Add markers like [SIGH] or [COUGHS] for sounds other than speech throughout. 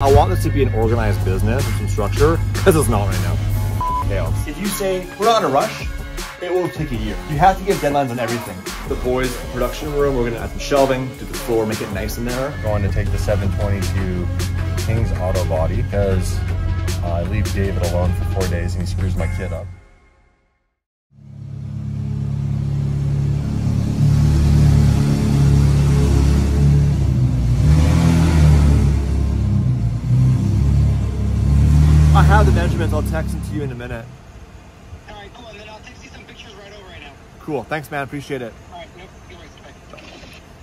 I want this to be an organized business with some structure, because it's not right now. Chaos. If you say, we're not in a rush, it will take a year. You have to give deadlines on everything. The boys' production room, we're gonna add some shelving, do the floor, make it nice in there. Going to take the 720 to King's Auto Body because uh, I leave David alone for four days and he screws my kid up. I have the measurements, I'll text them to you in a minute. All right, cool. And then I'll text you some pictures right over right now. Cool, thanks man, appreciate it. All right, nope, no worries. Bye.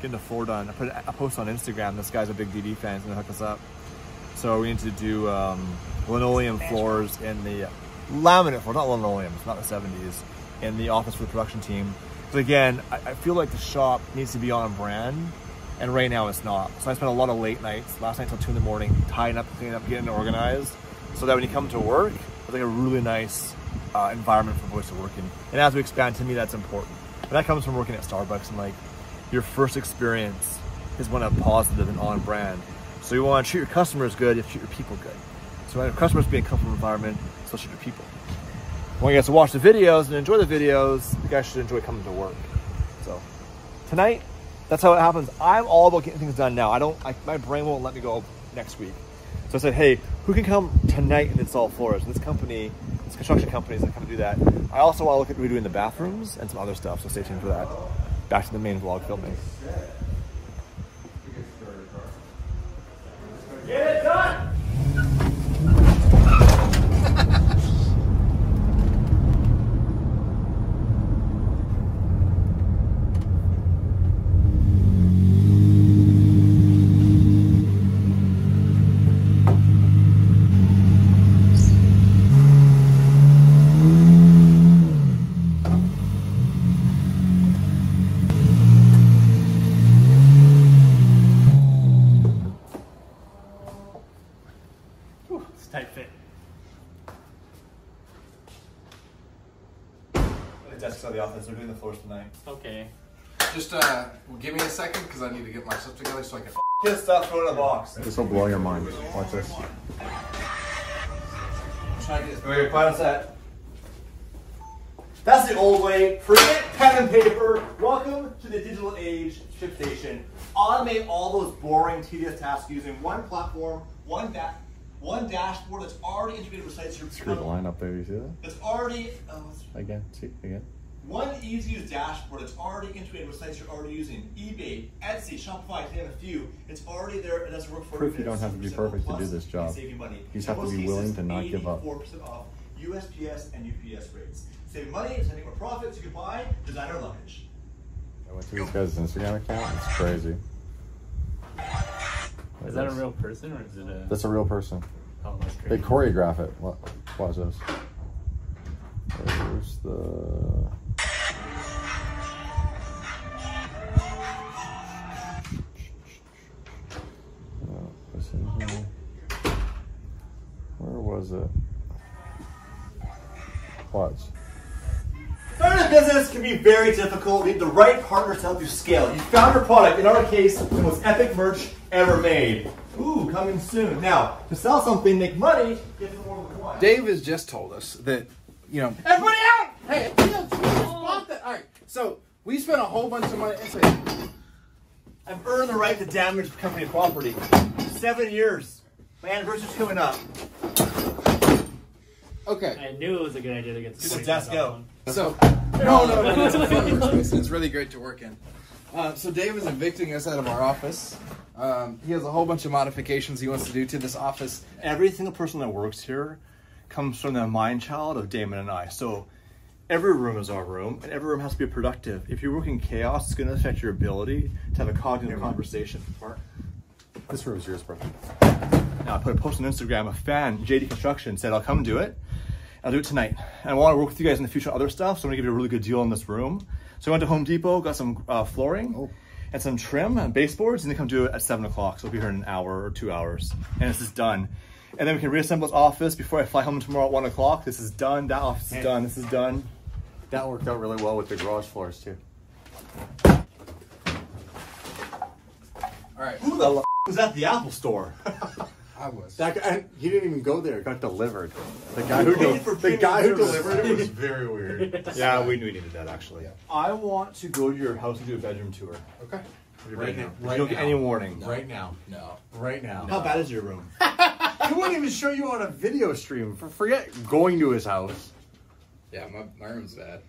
Getting the floor done. I put a post on Instagram, this guy's a big DD fan, he's gonna hook us up. So we need to do um, linoleum floors in the laminate floor, not linoleum, it's not the 70s, in the office for the production team. But again, I, I feel like the shop needs to be on brand, and right now it's not. So I spent a lot of late nights, last night till 2 in the morning, tying up, cleaning up, getting organized, so that when you come to work, it's like a really nice uh, environment for boys to work in. And as we expand, to me, that's important. And that comes from working at Starbucks and like, your first experience is one of positive and on brand. So you want to treat your customers good, you treat your people good. So when your customers be in a comfortable environment, so should your people. When you guys to watch the videos and enjoy the videos, you guys should enjoy coming to work. So tonight, that's how it happens. I'm all about getting things done now. I don't, I, my brain won't let me go next week. So I said, hey, who can come tonight and install floors? This company, this construction company is gonna come do that. I also want to look at redoing the bathrooms and some other stuff, so stay tuned for that. Back to the main vlog filming. Get it done! Office. They're doing the floors tonight. Okay. Just uh, give me a second because I need to get my stuff together so I can. Get stuff, throw it in a box. This will blow your mind. Watch this. Try to get Okay, quiet on set. That's the old way. Forget pen and paper. Welcome to the digital age ShipStation. Automate all those boring, tedious tasks using one platform, one da- one dashboard that's already integrated with sites you're Screw the line up there, you see that? It's already oh, it's- Again, see, again. One easy to use dashboard that's already integrated with sites you're already using. eBay, Etsy, Shopify, to name a few. It's already there. It doesn't work for you. Proof you don't have to be Simple. perfect to do this job. Save you money. You just have to be willing cases, to not give up. 84% off USPS and UPS rates. Save money, sending more profits. You can buy designer luggage. I went to this guy's Instagram account. It's crazy. Is that a real person or is it a? That's a real person. Oh, that's They choreograph it. Wa- Watch this. There's the. Be very difficult. You need the right partners to help you scale. You found your product. In our case, the most epic merch ever made. Ooh, coming soon. Now, to sell something, make money, you have to more than one. Dave has just told us that, you know, everybody out! Hey, chill, chill, spot that. All right, so we spent a whole bunch of money. I've earned the right to damage the company property. Seven years. My anniversary's coming up. okay, I knew it was a good idea to get Get the desk out. so no, no, no, [LAUGHS] it's a fun place. It's really great to work in. Uh, so Dave is evicting us out of our office. Um, he has a whole bunch of modifications he wants to do to this office. Every single person that works here comes from the mind child of Damon and I. So every room is our room, and every room has to be productive. If you work in chaos, it's going to affect your ability to have a cognitive conversation. This room is yours, bro. Now, I put a post on Instagram. A fan, JD Construction, said, I'll come do it. I'll do it tonight. And I want to work with you guys in the future on other stuff, so I'm going to give you a really good deal on this room. So I went to Home Depot, got some uh, flooring Oh. and some trim and baseboards, and they come do it at 7 o'clock. So we'll be here in an hour or two hours. And this is done. And then we can reassemble this office before I fly home tomorrow at 1 o'clock. This is done. That office is done. This is done. That worked out really well with the garage floors, too. All right. Who the f- was at the Apple store? [LAUGHS] I was. That guy, and he didn't even go there. It got delivered. The guy who del- the guy who delivered it was [LAUGHS] very weird. Yeah, we, knew we needed that actually. I want to go to your house and do a bedroom tour. Okay. Right now. You don't get any warning. Right now. No. Right now. How bad is your room? [LAUGHS] He won't even show you on a video stream. For forget going to his house. Yeah, my, my room's bad.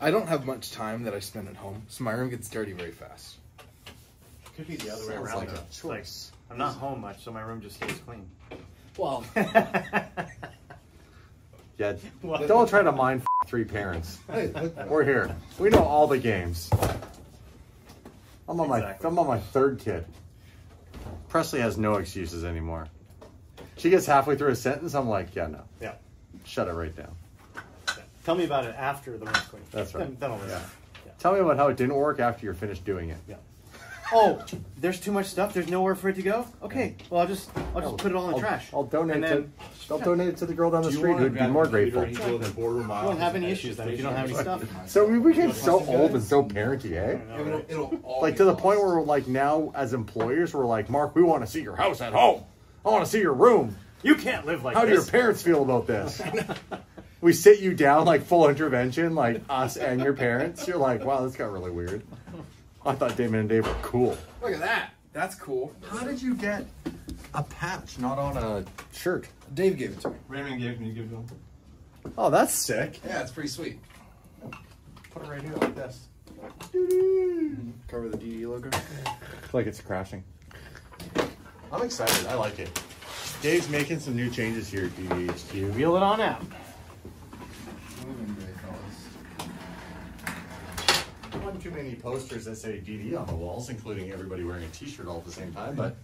I don't have much time that I spend at home, so my room gets dirty very fast. Could be the other way around. like a choice. Like, I'm not home much, so my room just stays clean. Well, [LAUGHS] Yeah. Don't try to mind f- three parents. hey, look, We're here. We know all the games. I'm on my I'm on my third kid. Presley has no excuses anymore. She gets halfway through a sentence, I'm like, yeah, no. Yeah. Shut it right down. Tell me about it after the room's clean. That's right. Then, then I'll listen. Tell me about how it didn't work after you're finished doing it. Yeah. Oh, there's too much stuff. There's nowhere for it to go. Okay, well I'll just I'll just put it all in the I'll, trash. I'll donate And then to I'll donate it to the girl down the street who'd be more grateful. and you go in the boardroom you won't have any issues then if you don't have any stuff. So we became so old and so parenty, eh? it'll, it'll Like to the point where like now as employers we're like, Mark, we want to see your house at home. I want to see your room. You can't live like How do your parents feel about this? [LAUGHS] we sit you down like full intervention, like us and your parents. You're like, wow, this got really weird. I thought Damon and Dave were cool. Look at that. That's cool. How did you get a patch not on a shirt? Dave gave it to me. Raymond gave me give it to him. Oh, that's sick. Yeah, it's pretty sweet. Put it right here like this. Cover the DD logo. Like it's crashing. I'm excited. I like it. Dave's making some new changes here at DDHQ. Wheel it on out. Not too many posters that say DD on the walls, including everybody wearing a T-shirt all at the same time. But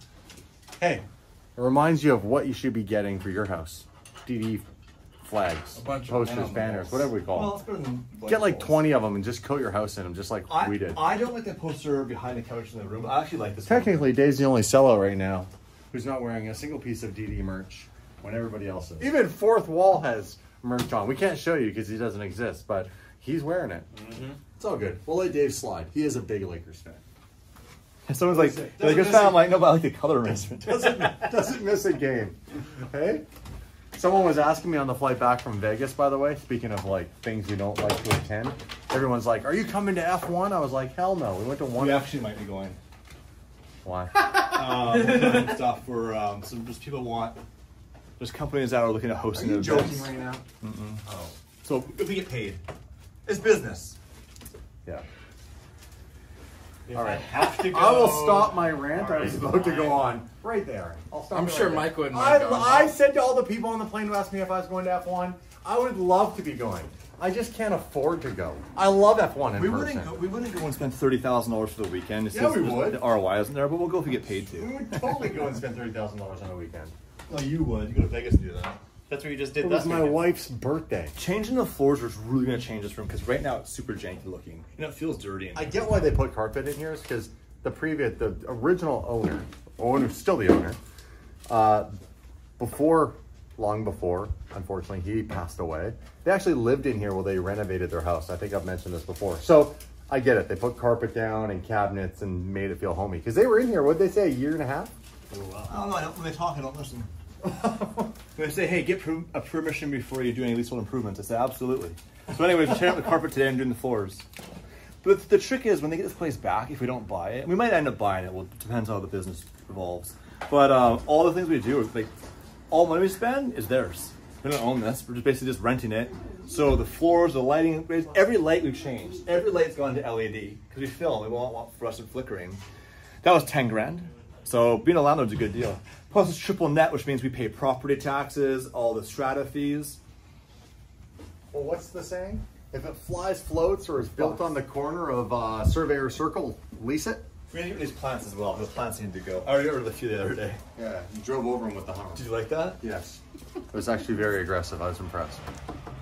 hey, it reminds you of what you should be getting for your house. DD flags, A bunch posters, banners, whatever we call Well, them. it's better than Get like balls. 20 of them and just coat your house in them, just like I, we did. I don't like that poster behind the couch in the room. I actually like this. one. Technically, Dave's the only sellout right now who's not wearing a single piece of DD merch when everybody else is. Even Fourth Wall has merch on. We can't show you because he doesn't exist, but he's wearing it. It's all good. We'll let Dave slide. He is a big Lakers fan. Someone's like, Doesn't like this miss fan. it. I'm like, no, but I like the color arrangement. [LAUGHS] Doesn't, doesn't miss a game. Hey? Someone was asking me on the flight back from Vegas, by the way, speaking of like things we don't like to attend. Everyone's like, Are you coming to F1? I was like, Hell no. We went to one. we actually might be going. Why? [LAUGHS] um, stuff for um, some just people want. There's companies that are looking at Are hosting you events. joking right now? Mm -mm. Oh. So if we get paid, it's business. Yeah. If All I have to go. [LAUGHS] I will stop my rant. I was Alright, about to go on right there. I'll stop I'm sure right Mike there. wouldn't I, mind. I said to all the people on the plane who asked me if I was going to F1, I would love to be going. I just can't afford to go. I love F1 in We person. wouldn't go. We wouldn't go and spend thirty thousand dollars for the weekend. It's Yeah, just- we would. The ROI isn't there, but we'll go if we get paid to. We would totally go and spend thirty thousand dollars on a weekend. Oh, you would. You go to Vegas and do that. That's what you just did. It was my weekend. wife's birthday. Changing the floors was really going to change this room because right now it's super janky looking. You know, it feels dirty. In I get why they put carpet in here, is because the previous, the original owner, owner, still the owner, uh, before, long before, unfortunately, he passed away. They actually lived in here while they renovated their house. I think I've mentioned this before. So I get it. They put carpet down and cabinets and made it feel homey. Because they were in here, what'd they say, a year and a half? I don't know. I don't, when they talk, I don't listen. [LAUGHS] when they say, "Hey, get a permission before you do any leasehold improvements," I say, "Absolutely." So, anyways, we're tearing up the carpet today and doing the floors. But the trick is, when they get this place back, if we don't buy it, we might end up buying it. Well, it depends how the business evolves. But uh, all the things we do, like all money we spend, is theirs. We don't own this. We're just basically just renting it. So the floors, the lighting, every light we've changed. Every light's gone to LED because we film. We won't want fluorescent flickering. That was 10 grand. So being a landlord's a good deal. Plus it's triple net, which means we pay property taxes, all the strata fees. Well, what's the saying? If it flies, floats, or is built on the corner of uh, Surveyor Circle, lease it? We're gonna get these plants as well. The plants need to go. I already ordered a few the other day. Yeah, you drove over them with the Hummer. Did you like that? Yes. It was actually very aggressive. I was impressed.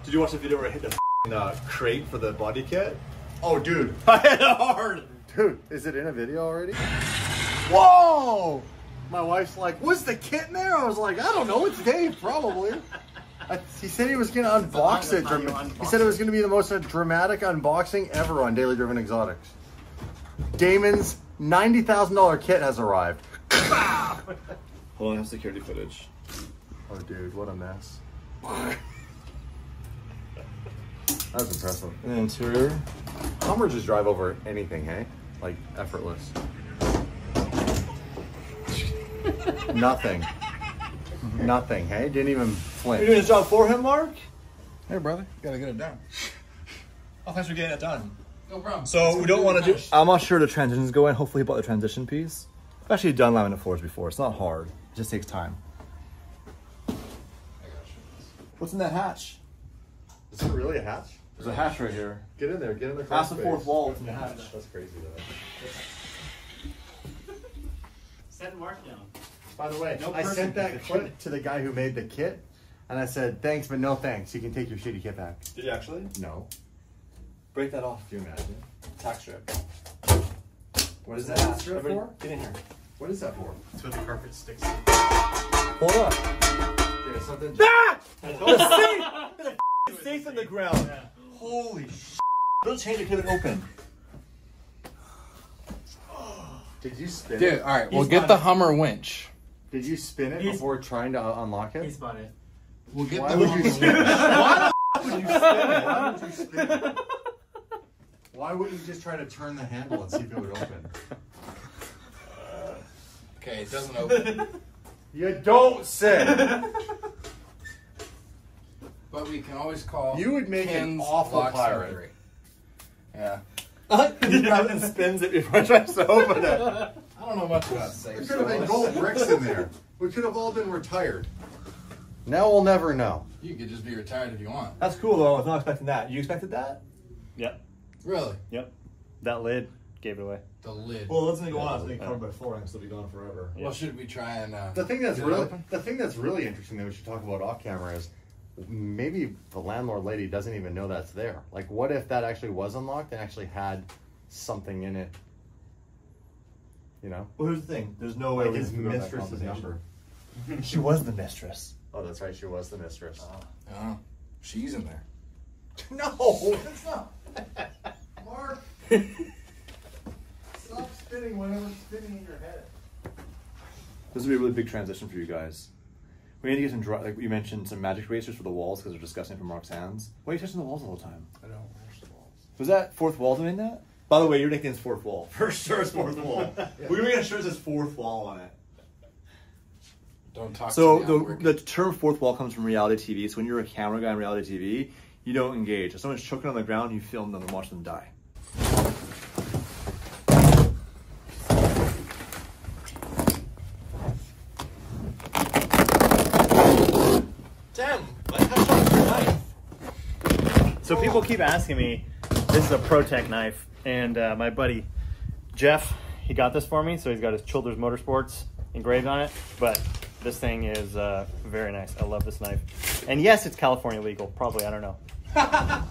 Did you watch the video where I hit the uh, crate for the body kit? Oh, dude. [LAUGHS] I hit it hard. Dude, is it in a video already? Whoa! My wife's like, was the kit in there? I was like, I don't know. It's Dave, probably. I, he said he was going to unbox it. That's how you Dram- unbox he said it was going to be the most uh, dramatic unboxing ever on Daily Driven Exotics. Damon's $90,000 kit has arrived. [COUGHS] Hold on, I have security footage. Oh, dude, what a mess. That was impressive. And the interior. Hummer just drive over anything, hey? Like effortless. Nothing. Nothing, hey? Didn't even flinch. You're flinch. doing his job for him, Mark? Hey, brother, gotta get it done. Oh, thanks for getting it done. No problem. So we don't want to do. I'm not sure the transitions go in. Hopefully, he bought the transition piece. I've actually done laminate floors before. It's not hard. It just takes time. What's in that hatch? Is it really a hatch? There's a hatch right here. Get in there, get in the Past the fourth wall, it's in the hatch. That's crazy though. [LAUGHS] Send Mark down. By the way, No I sent that clip to the guy who made the kit, and I said, thanks, but no thanks. You can take your shitty kit back. Did you actually No. break that off? Do you imagine? Tack strip. What is That that strip Everybody- for? Get in here. What is that for? That's where the carpet sticks. Hold up. There's something. Ah! The [LAUGHS] safe! The safe [LAUGHS] in the ground. Holy sh! Don't change it. Keep it open. [GASPS] Did you spin Dude, it? all right, we'll get fine. the Hummer winch. Did you spin it He's- before trying to uh, unlock it? He's bought it. We'll get Why the would you spin it? winch. Why would you spin it? Why would you spin it? [LAUGHS] Why wouldn't you just try to turn the handle and see if it would open? [LAUGHS] Okay, it doesn't open. [LAUGHS] You don't say. but we can always call. You would make an Ken's awful Locksmith pirate. Three. Yeah. he grabs it and spins it before he tries to open it. I don't know much about safe. There could have been gold bricks in there. We could have all been retired. Now we'll never know. You could just be retired if you want. That's cool though. I was not expecting that. You expected that? Yep. Really? Yep. That lid gave it away. The lid. Well, let's go on. It's gonna covered by flooring, so it'll be gone forever. Yeah. Well, should we try and? Uh, The thing that's really open? the thing that's really interesting that we should talk about off camera is maybe the landlord lady doesn't even know that's there. Like, what if that actually was unlocked and actually had something in it? You know, Well, here's the thing. There's no way like we his can figure out that mistress's number. She was the mistress. Oh, that's right. She was the mistress. Oh, she's in there. [LAUGHS] No, that's not. [LAUGHS] Mark, stop spinning whatever's spinning in your head. This would be a really big transition for you guys. We need to get some dry, like you mentioned, some magic erasers for the walls because they're disgusting from Mark's hands. Why are you touching the walls all the time? I don't. Where's the walls. Was that fourth wall doing that? By the way, you're nickname's fourth wall. For sure, it's fourth wall. We're gonna get a shirt that says fourth wall on it. Don't talk So to me. The, the term fourth wall comes from reality TV. So when you're a camera guy in reality TV, you don't engage. If someone's choking on the ground, you film them and watch them die. Damn! Like a sharp knife So people keep asking me, this is a ProTech knife, and uh, my buddy Jeff, he got this for me, so he's got his Childers Motorsports engraved on it. But this thing is uh, very nice. I love this knife, and yes, it's California legal. Probably, I don't know. [LAUGHS]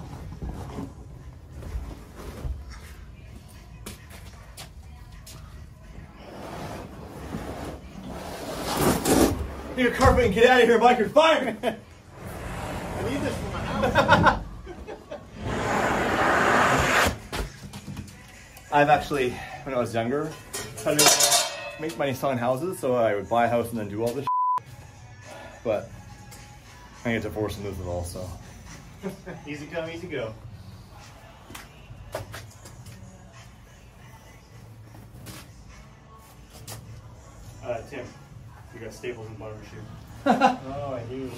Your carpet and get out of here, Mike. You're fired. [LAUGHS] I need this for my house. [LAUGHS] I've actually, when I was younger, tried to make money selling houses, so I would buy a house and then do all this. But I get divorced and lose it all, so. [LAUGHS] Easy come, easy go. Uh, Tim, you got staples in the bottom of your shoe. oh, I do.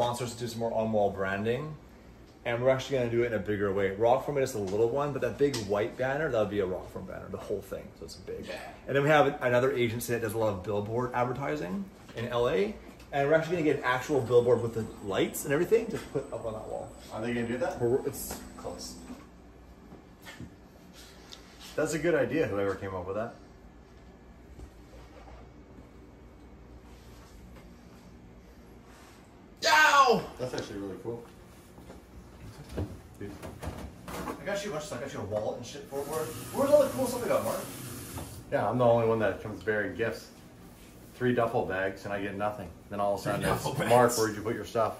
Sponsors to do some more on-wall branding, and we're actually going to do it in a bigger way. Rockform made us a little one, but that big white banner, that would be a Rock Rockform banner, the whole thing. So it's big. And then we have another agency that does a lot of billboard advertising in LA, and we're actually going to get an actual billboard with the lights and everything to put up on that wall. Are they gonna do that? We're, it's close. That's a good idea. Whoever came up with that. Ow! That's actually really cool. I got you a bunch of stuff. I got you a wallet and shit for it. Where's all the cool stuff I got, Mark? Yeah, I'm the only one that comes bearing gifts. Three duffel bags, and I get nothing. Then all of a sudden, it's. Mark, where'd you put your stuff?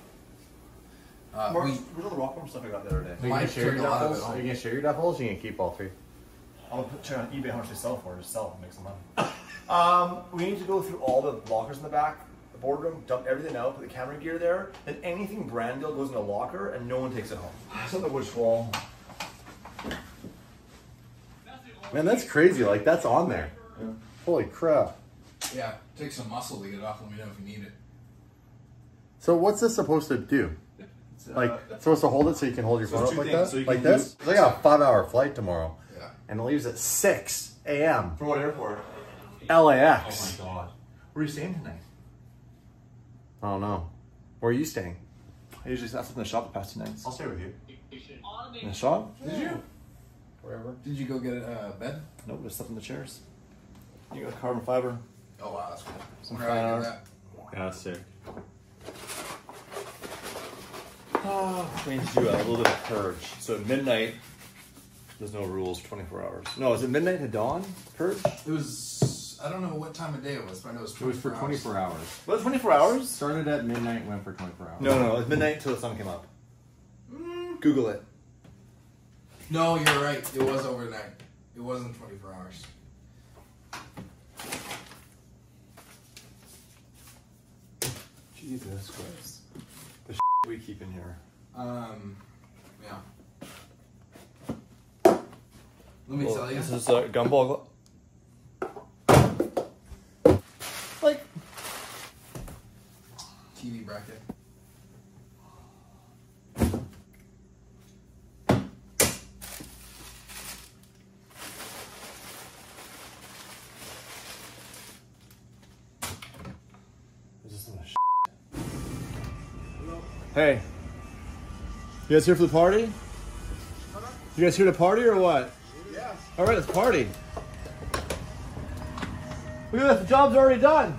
Uh, Mark, we, where's all the rock stuff I got the other day? Are you Mike gonna share your took a lot of duffels? it home. Are you gonna share your duffels? You gonna keep all three? I'll put- check on eBay how much they sell for. Just sell it, make some money. [LAUGHS] um, we need to go through all the lockers in the back, the boardroom, dump everything out, put the camera gear there, then anything brand deal goes in a locker and no one takes it home. It's on the wood wall. Man, that's crazy. Like that's on there. Holy crap! yeah, take some muscle to get it off. Let me know if you need it. So what's this supposed to do? Uh, like, it's supposed to hold it so you can hold your So phone up two like things. that? So you like this? do- I got a five-hour flight tomorrow, Yeah. and it leaves at six a.m. For what airport? LAX. Oh my god. Where are you staying tonight? I don't know. Where are you staying? I usually that's in the shop the past two nights. I'll stay with you. In the shop? Did you? Wherever. Did you go get a uh, bed? Nope, there's stuff in the chairs. You got carbon fiber. Oh wow, that's cool. Some Where did I fire. get that? Yeah, that's sick. We need to do a little bit of purge. So at midnight, there's no rules for 24 hours. No, is it midnight to dawn purge? It was. I don't know what time of day it was, but I know it was. It was for 24 24 hours. Was it 24 hours? Started at midnight, went for 24 hours. No, no, it was midnight until the sun came up. Google it. No, you're right. It was overnight. It wasn't 24 hours. Jesus Christ. The we keep in here. Um, yeah. Let me tell you. This is a gumball. TV bracket. is this in the Hey. You guys here for the party? You guys here to party or what? Yeah. All right, let's party. Look at this, the job's already done.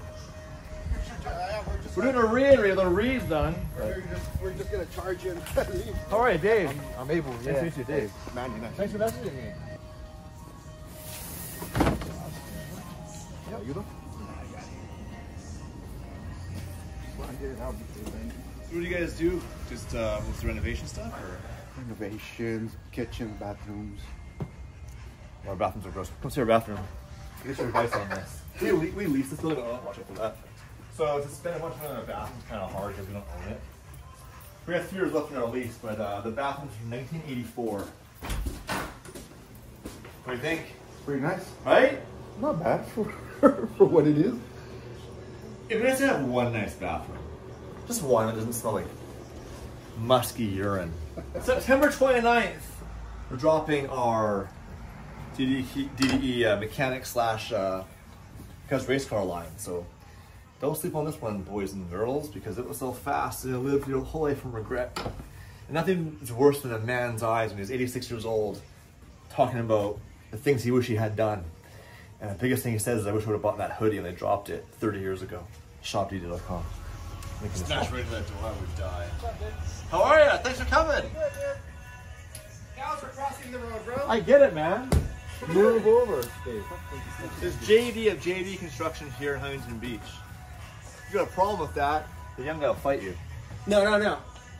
We're doing a read, read, the read's done. We're just, we're just gonna charge you and leave. All right, Dave. I'm able, Nice to meet you, Dave. Man, you're nice. Thanks for messaging me. Yeah, you know? So what do you guys do? Just uh, with the renovation stuff, or? Renovations, kitchen, bathrooms. Our bathrooms are gross. Come see our bathroom. Get your advice on this. We, we lease this building. Oh, watch out for that. So to spend a bunch of money on a bathroom is kind of hard because we don't own it. We have three years left in our lease, but uh, the bathroom's from 1984. What do you think? Pretty nice. Right? Not bad for, [LAUGHS] for what it is. It'd be nice to have one nice bathroom. Just one that doesn't smell like musky urine. [LAUGHS] September 29th, we're dropping our DDE, DDE uh, mechanic slash uh, because race car line. So don't sleep on this one, boys and girls, because it was so fast and you'll live your whole life in regret. And nothing is worse than a man's eyes when he's 86 years old talking about the things he wish he had done. And the biggest thing he says is, I wish I would have bought that hoodie and they dropped it 30 years ago. ShopDD.com. Smash right into that door, I would die. How are you? Thanks for coming. Cows for crossing the road, bro. I get it, man. Move over, Dave. There's JD of JD Construction here in Huntington Beach. If you got a problem with that, the young guy will fight you. No, no, no.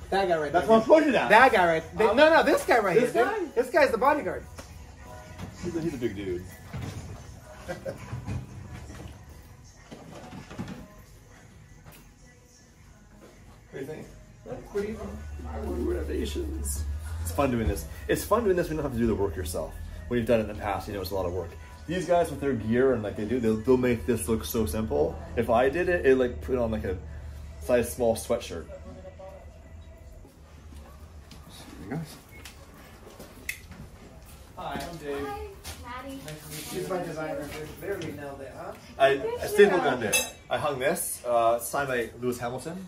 That guy right That's there. what I'm pointing at. That guy right there. No, no, this guy right This here. guy? dude. This guy's the bodyguard. He's a, he's a big dude. what do you think? What do you think? Renovations. It's fun doing this. It's fun doing this when you don't have to do the work yourself. When you've done it in the past, you know it's a lot of work. These guys with their gear and like they do, they'll, they'll make this look so simple. If I did it, it like put on like a size small sweatshirt. Hi, I'm Dave. Maddie. She's my designer. There we nailed it, huh? I, I staple gunned it. I hung this, uh, signed by Lewis Hamilton.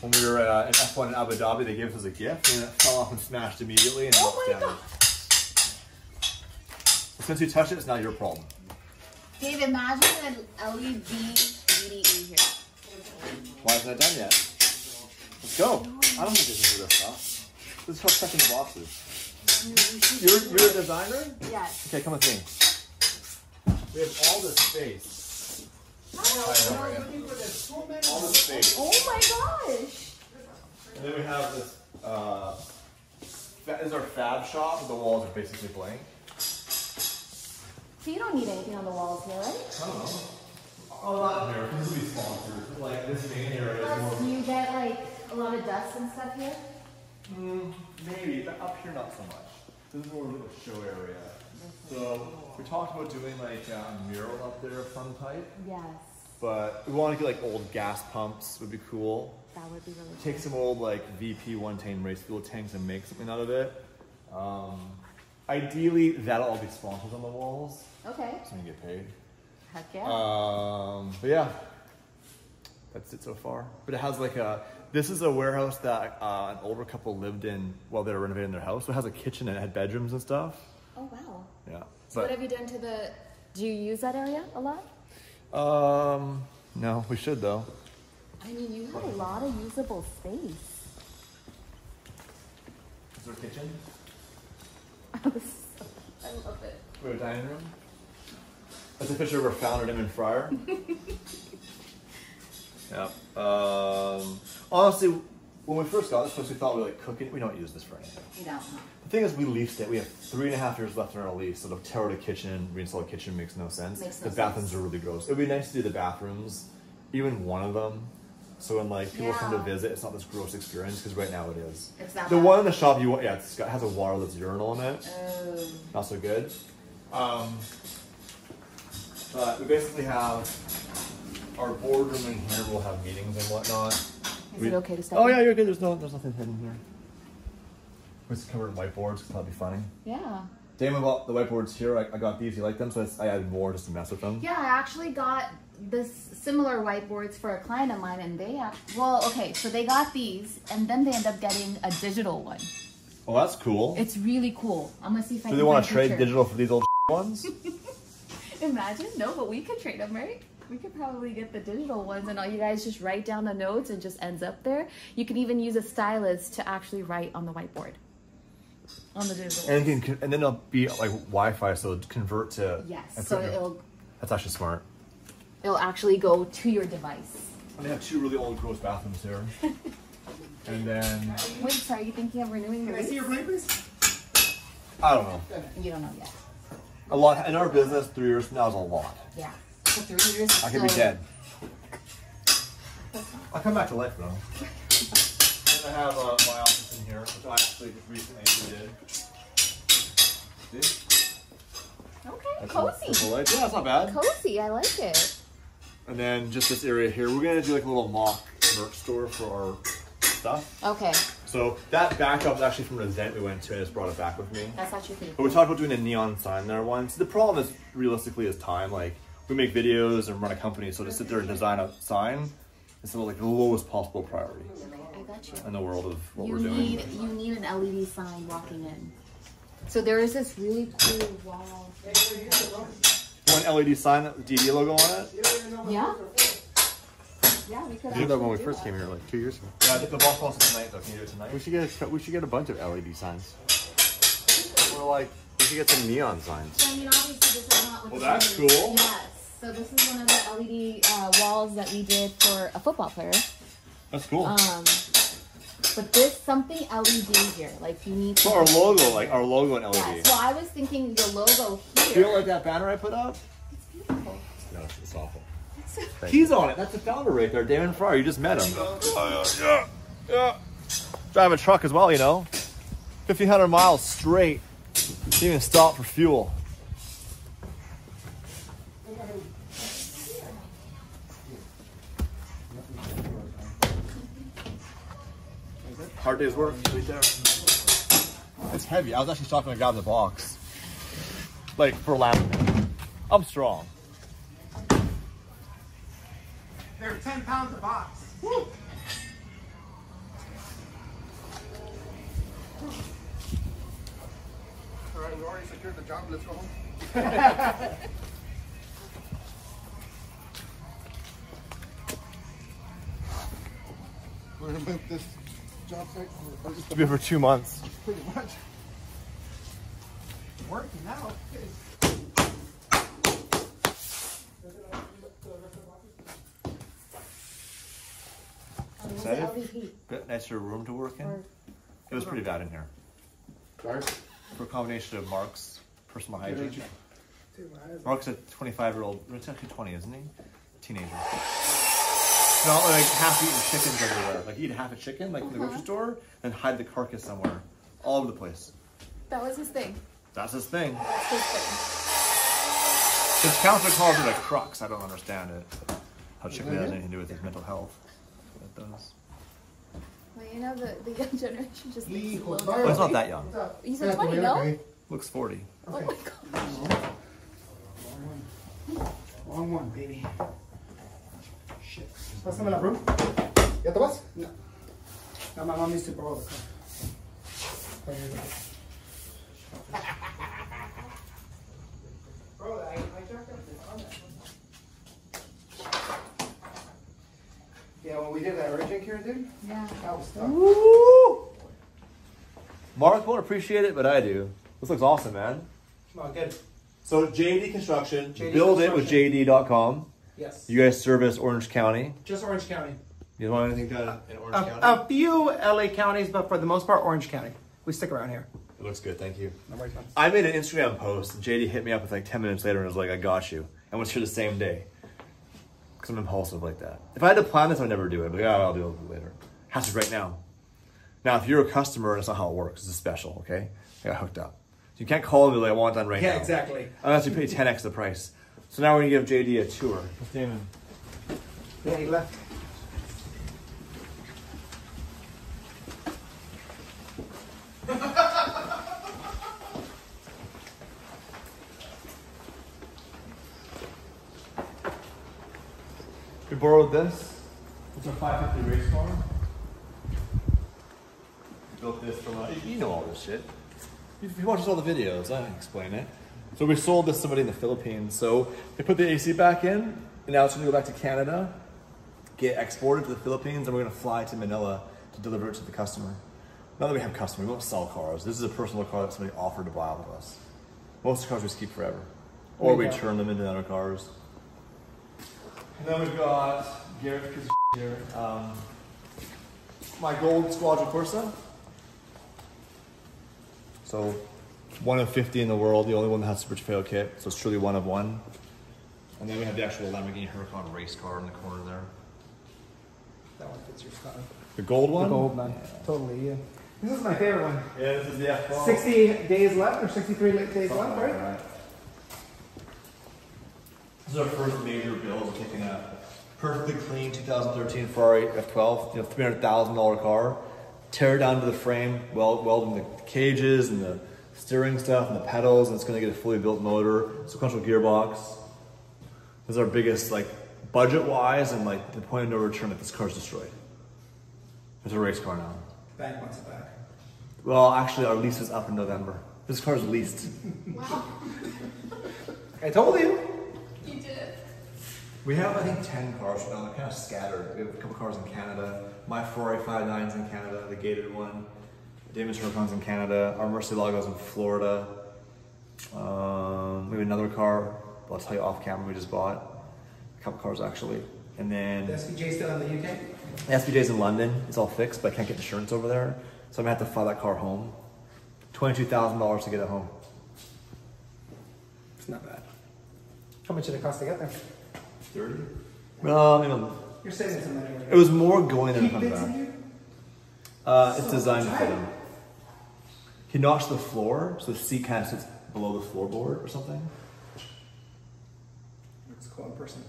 When we were uh, in F1 in Abu Dhabi, they gave us as a gift, and it fell off and smashed immediately. And Oh looks my damaged. Since you touched it, it's not your problem. Dave, imagine an LED DDE here. Why isn't that done yet? Let's go. I don't think this is this stuff. This is called checking the boxes. You're, you're a designer? Yes. Okay, come with me. we have all this space. All this space. Oh my gosh. And then we have this, uh, fa- this is our fab shop. The walls are basically blank. So you don't need anything on the walls here, right? I don't know. A lot here, because this will be sponsored. But, Like this main area is Plus, more. you get like a lot of dust and stuff here. Mm, maybe, but up here not so much. This is more of a show area. So we talked about doing like a mural up there of some type, Yes, but we want to get like old gas pumps would be cool. that would be really cool. Take some old like VP one tank race fuel tanks and make something out of it. Um, ideally, that'll all be sponsors on the walls, cool. Okay. so can get paid. Heck yeah. Um, but yeah, that's it so far. But it has like a. This is a warehouse that uh, an older couple lived in while they were renovating their house. So it has a kitchen and it had bedrooms and stuff. oh wow. Yeah. So what have you done to the? Do you use that area a lot? Um, no, we should though. I mean, you have a lot of usable space. Is there a kitchen? [LAUGHS] I love it. We have a dining room. That's a picture of our founder, Edmund Fryer. [LAUGHS] yeah. Um, honestly, when we first got this place, we thought we were like cooking. We don't use this for anything. You don't. The thing is, we leased it. We have three and a half years left in our lease, so to tear out a kitchen, reinstall a kitchen makes no sense. Makes no the bathrooms sense. are really gross. It would be nice to do the bathrooms, even one of them, so when like people come to visit, it's not this gross experience. Because right now it is. It's that the bad. one in the shop you want, yeah, it's got, has a waterless urinal in it. Oh. Not so good. Um, but we basically have our boardroom in here. We'll have meetings and whatnot. Is We- it okay to step? Oh in? yeah, you're good. There's no, there's nothing hidden here. We just covered whiteboards because that'd be funny. Yeah. Damon bought the whiteboards here. I, I got these. You like them, so I added more just to mess with them. Yeah, I actually got this similar whiteboards for a client of mine, and they act- well, okay, so they got these, and then they end up getting a digital one. Oh, that's cool. It's really cool. I'm gonna see if I Do they want to trade picture. digital for these old [LAUGHS] ones? [LAUGHS] Imagine, no, but we could trade them, right? We could probably get the digital ones, and all you guys just write down the notes and just ends up there. You can even use a stylus to actually write on the whiteboard. On the digital. and, you can, and then it'll be like Wi-Fi, so it'll convert to. yes, so it'll That's actually smart. it'll actually go to your device. And they have two really old, gross bathrooms here. [LAUGHS] and then Wait, sorry, you thinking of renewing your Can I see your lease? plate, please? I don't know. You don't know yet. A lot in our business. Three years from now is a lot. Yeah. For three years. I could be dead. I'll come back to life though. then I have uh, my office in here, which I actually just recently did. See? Okay, That's cozy. a- Yeah, that's not bad. Cozy, I like it. And then just this area here, we're gonna do like a little mock merch store for our stuff. Okay, So that backup is actually from an event we went to, and I just brought it back with me. that's actually pretty But we talked about doing a neon sign there once. The problem is realistically is time. Like we make videos and run a company, so to sit there and design a sign is sort of like the lowest possible priority I got you. in the world of what You we're doing. need you need an LED sign walking in. So there is this really cool wall. One LED sign, with the DD logo on it. Yeah. Yeah, we could. We did that when we first that. came here like two years ago. Yeah, I think the boss wants it tonight though. Can you do it tonight? We should get a, we should get a bunch of LED signs. We're like we should get some neon signs. So, I mean, obviously, this is not Well, that's cool. Yes. So this is one of the LED uh, walls that we did for a football player. That's cool. Um, but there's something LED here. Like you need. To so our logo, like our logo in LED. Yeah. So I was thinking the logo Do here. you don't like that banner I put up? It's beautiful. No, it's awful. It's- He's on it. That's the founder right there, Damon Fryer. You just met him. Yeah, yeah, yeah. Drive a truck as well, you know. 1,500 miles straight. Didn't even stop for fuel. Hard day's work right there. It's heavy. I was actually shocked when I grabbed the box. Like for laminate. I'm strong. They're 10 pounds a box. Woo! All right, we already secured the job. Let's go home. [LAUGHS] We're gonna move this job site or just It'll be for two months. pretty much working now. Excited. LVP? Bit nicer room to work in. Or- It was pretty bad in here. Sorry? For a combination of Mark's personal hygiene. Dude, Mark's a 25 year old, it's actually 20, isn't he? Teenager. No, like half eaten chickens everywhere. Like eat half a chicken, like in the grocery Uh-huh. store, then hide the carcass somewhere. All over the place. That was his thing. That's his thing. That's his thing. His counselor calls it a crux. I don't understand it. How chicken has anything to do with his mental health. It does. Well, you know, the, the young [LAUGHS] generation just thinks Hijo, Well, he's not that young. He's a 20, no? Looks 40. Oh my gosh. Wrong one, baby. Shit. Pásame la room. ¿Ya te vas? No. No, my mom needs to borrow the car. Bro, I, I jacked up the car. Yeah, when we did that urgent care, dude, Yeah. that was tough. Mark won't appreciate it, but I do. This looks awesome, man. Come on, good. So JD Construction, JD build it with JD.com. Yes. You guys service Orange County. Just Orange County. You do want anything done in Orange A, County? a few LA counties, but for the most part, Orange County. We stick around here. It looks good, thank you. No worries. I made an Instagram post. and JD hit me up with like 10 minutes later and was like, I got you. And was here the same day. Because I'm impulsive like that. If I had to plan this, I would never do it. But yeah, I'll do it later. Has to right now. Now, if you're a customer, that's not how it works. It's a special, okay? I got hooked up. So you can't call me like, I want it done right now. Yeah, exactly. Unless you pay 10x the price. So now we're going to give JD a tour. Damon? Yeah, he left. Borrowed this. It's a 550 race car. We built this from a, you know all this shit. You, you watches all the videos, I can explain it. So we sold this to somebody in the Philippines. So they put the AC back in, and now it's gonna go back to Canada, get exported to the Philippines, and we're gonna fly to Manila to deliver it to the customer. Now that we have customers, we won't sell cars. This is a personal car that somebody offered to buy off of us. Most of the cars we just keep forever. Or we Yeah. turn them into other cars. And then we've got Garrett's piece here. Um, my gold Squadra Corsa. So, one of 50 in the world, the only one that has Super Trofeo kit, so it's truly one of one. And then we have the actual Lamborghini Huracan race car in the corner there. That one fits your style. The gold one? The gold man. Totally, yeah. This is my favorite one. Yeah, this is the F12. 60 days left, or 63 days left, Something like right? That. This is our first major build, We're taking a perfectly clean 2013 Ferrari F12, you know, $300,000 car, tear it down to the frame, weld, welding the cages and the steering stuff and the pedals, and it's gonna get a fully built motor, sequential gearbox. This is our biggest, like, budget-wise and like the point of no return that this car's destroyed. It's a race car now. Bank wants it back. Well, actually, our lease is up in November. This car's leased. I told you. You did it. We have, I think, 10 cars right now. They're kind of scattered. We have a couple cars in Canada. My Ferrari 59's in Canada, the gated one. Damon's Huracan's in Canada. Our Murcielago's in Florida. Um, we have another car. I'll tell you off camera we just bought. A couple cars, actually. And then The SVJ still in the UK? the SVJ's in London. It's all fixed, but I can't get insurance over there. So I'm going to have to fly that car home. $22,000 to get it home. It's not bad. How much did it cost to get there? 30 Well, you know, You're saving some money. right it was more going than Heat coming bits in back. here? Uh, it's designed for them. He notched the floor, so the seat kind of sits below the floorboard or something. It's cool in person.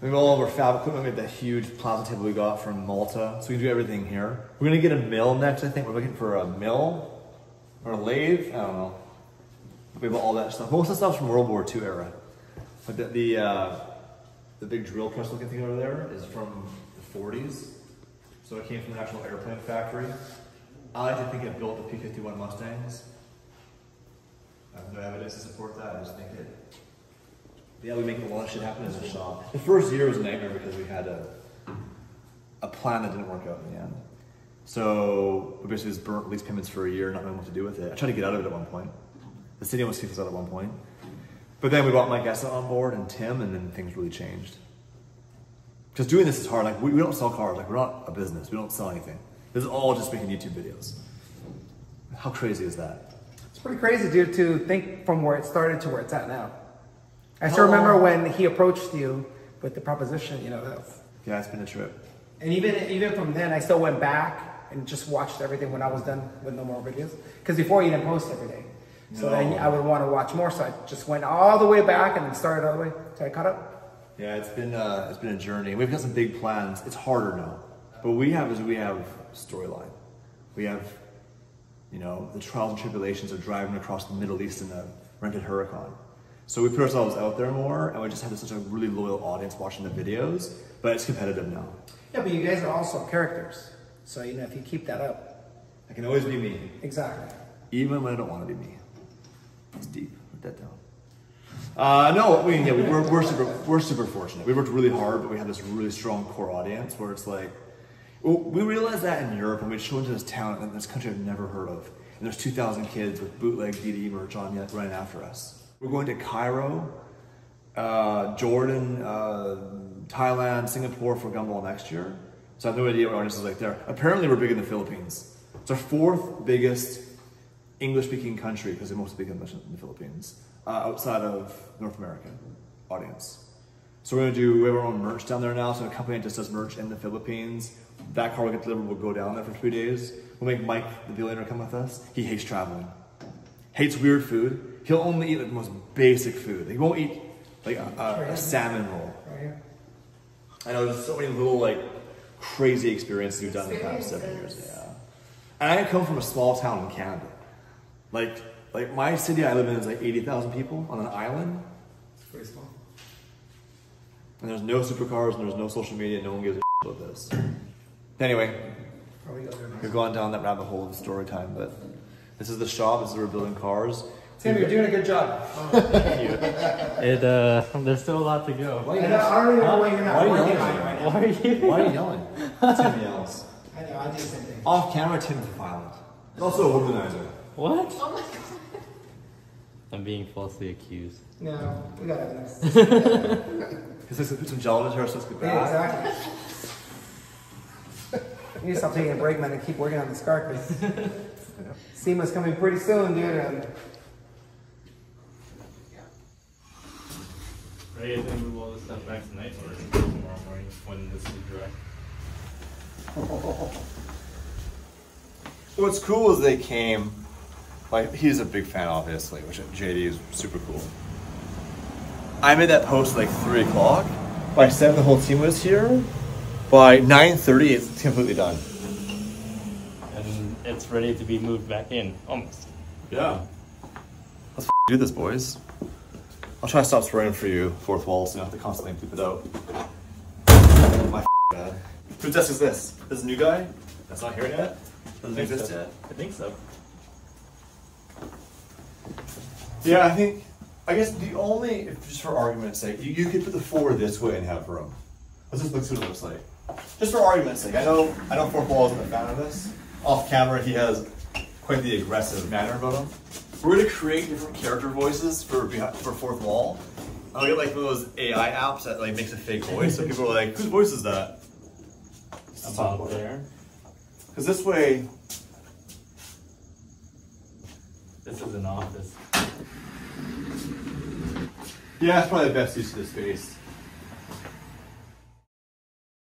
We have all of our fab equipment. We have that huge plasma table we got from Malta, so we can do everything here. We're gonna get a mill next. I think we're looking for a mill or a lathe. I don't know. We have all that stuff. Most of the stuff's from World War II era. But the the, uh, the big drill press looking thing over there is from the 40s. So it came from the actual airplane factory. I like to think it built the P-51 Mustangs. I have no evidence to support that. I just think it. Yeah, we make a lot of shit happen in the shop. The first year was a nightmare because we had a a plan that didn't work out in the end. So we basically just burnt lease payments for a year, not knowing what to do with it. I tried to get out of it at one point. The city almost kicked us out at one point. But then we brought Mike Essa on board and Tim, and then things really changed. Because doing this is hard. Like we, we don't sell cars. Like we're not a business. We don't sell anything. This is all just making YouTube videos. How crazy is that? It's pretty crazy, dude, to think from where it started to where it's at now. I How still oh. remember long- when he approached you with the proposition, you know, that, Yeah, it's been a trip. and even even from then, I still went back and just watched everything when I was done with no more videos. Because before you didn't post every day, so then No. I would want to watch more. So I just went all the way back and then started all the way till I caught up. Yeah, it's been uh, it's been a journey. We've got some big plans. It's harder now, but what we have is we have storyline. We have, you know, the trials and tribulations of driving across the Middle East in a rented Huracan. So we put ourselves out there more, and we just have such a really loyal audience watching the videos. But it's competitive now. Yeah, but you guys are also characters, so you know if you keep that up, I can always be me, exactly. even when I don't want to be me. It's deep. Put that down. Uh, no, I mean, yeah, we, we're, we're super, we're super fortunate. We worked really hard, but we have this really strong core audience where it's like, we realized that in Europe when we show into this town, in this country I've never heard of, and there's 2,000 kids with bootleg DDE merch on yet running after us. We're going to Cairo, uh, Jordan, uh, Thailand, Singapore for Gumball next year. So I have no idea what our audience is like there. Apparently, we're big in the Philippines. It's our fourth biggest English-speaking country because they mostly speak English in the Philippines, uh, outside of North American audience. So we're gonna do we have our own merch down there now. So a company that just does merch in the Philippines. That car will get delivered. We'll go down there for three days. We'll make Mike the billionaire come with us. He hates traveling, hates weird food. He'll only eat like the most basic food. He won't eat like a, a, a salmon roll. I know there's so many little like crazy experiences we've done in the past seven years. Yeah, and I come from a small town in Canada. Like like my city I live in is like eighty thousand people on an island, It's pretty small. and there's no supercars and there's no social media. No one gives a shit about this. Anyway, Probably go there next. we've gone down that rabbit hole of story time, but this is the shop. This is where we're building cars. Tim, you're doing a good job. Thank [LAUGHS] It uh, there's still a lot to go. I, know, I don't even know why you're Why are you working yelling? on it right now. Why are you? Why are you yelling? [LAUGHS] Tim yells. I know, I do the same thing. Off camera, Tim's violent. He's also a womanizer. What? Oh my I'm being falsely accused. No, we got evidence. He's like, put some gel in his hair so it's good yeah, exactly. You need to stop taking a break, man, and keep working on this car, because [LAUGHS] SEMA's coming pretty soon, dude. And Are you gonna move all this stuff back tonight or tomorrow morning when this is dry? [LAUGHS] What's cool is they came, like, he's a big fan, obviously, which JD is super cool. I made that post like 3 o'clock. By 7, the whole team was here. By 9.30, it's completely done. And it's ready to be moved back in, almost. Yeah. Let's f- do this, boys. I'll try to stop spraying for you, fourth wall, so you don't have to constantly bleep it out. My f- bad. Whose desk is this? This a new guy? That's not here yet? Doesn't exist so. yet? I think so. Yeah, I think. I guess the only, if just for argument's sake, you, you could put the four this way and have room. Let's just look see what it looks like. Just for argument's sake, I know I know Fourth Wall isn't a fan of this. Off camera, he has quite the aggressive manner about him. We're gonna create different character voices for for Fourth Wall. I'll get like one of those AI apps that like makes a fake voice, so people are like, "Whose voice is that?" About there. Because this way, This is an office. yeah, it's probably the best use of the space.